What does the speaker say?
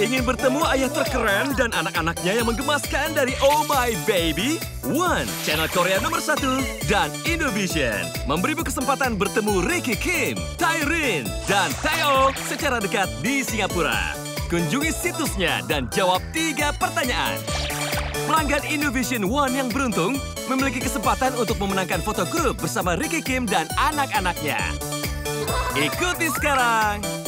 Ingin bertemu ayah terkeren dan anak-anaknya yang menggemaskan dari Oh My Baby? One, channel Korea nomor satu, dan Indovision memberimu kesempatan bertemu Ricky Kim, Tyrin, dan Tayo secara dekat di Singapura. Kunjungi situsnya dan jawab tiga pertanyaan. Pelanggan Indovision One yang beruntung memiliki kesempatan untuk memenangkan foto grup bersama Ricky Kim dan anak-anaknya. Ikuti sekarang!